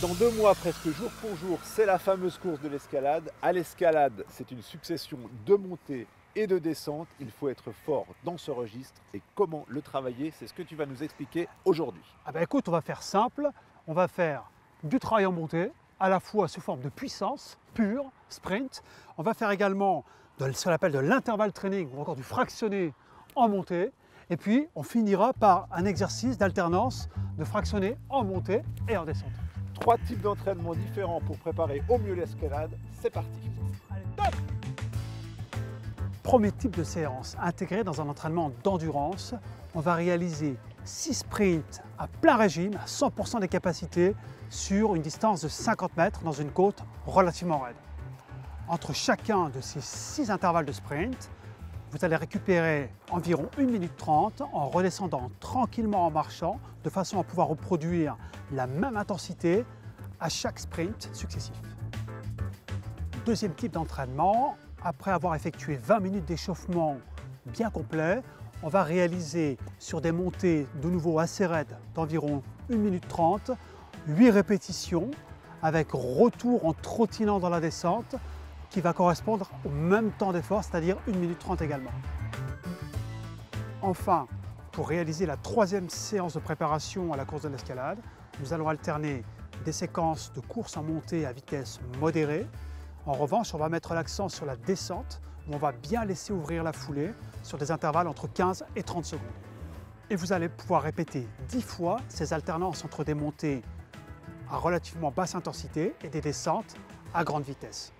Dans deux mois, presque jour pour jour, c'est la fameuse course de l'escalade. À l'escalade, c'est une succession de montées et de descentes. Il faut être fort dans ce registre. Et comment le travailler, c'est ce que tu vas nous expliquer aujourd'hui. Ah ben écoute, on va faire simple. On va faire du travail en montée, à la fois sous forme de puissance pure, sprint. On va faire également de ce qu'on appelle de l'intervalle training ou encore du fractionné en montée. Et puis, on finira par un exercice d'alternance de fractionné en montée et en descente. Trois types d'entraînement différents pour préparer au mieux l'escalade. C'est parti. Allez, top Premier type de séance, intégré dans un entraînement d'endurance. On va réaliser 6 sprints à plein régime, à 100% des capacités, sur une distance de 50 mètres dans une côte relativement raide. Entre chacun de ces 6 intervalles de sprint, vous allez récupérer environ 1 minute 30 en redescendant tranquillement en marchant de façon à pouvoir reproduire la même intensité à chaque sprint successif. Deuxième type d'entraînement, après avoir effectué 20 minutes d'échauffement bien complet, on va réaliser sur des montées de nouveau assez raides d'environ 1 minute 30, 8 répétitions avec retour en trottinant dans la descente qui va correspondre au même temps d'effort, c'est-à-dire 1 minute 30 également. Enfin, pour réaliser la troisième séance de préparation à la course de l'escalade, nous allons alterner des séquences de course en montée à vitesse modérée. En revanche, on va mettre l'accent sur la descente, où on va bien laisser ouvrir la foulée sur des intervalles entre 15 et 30 secondes. Et vous allez pouvoir répéter 10 fois ces alternances entre des montées à relativement basse intensité et des descentes à grande vitesse.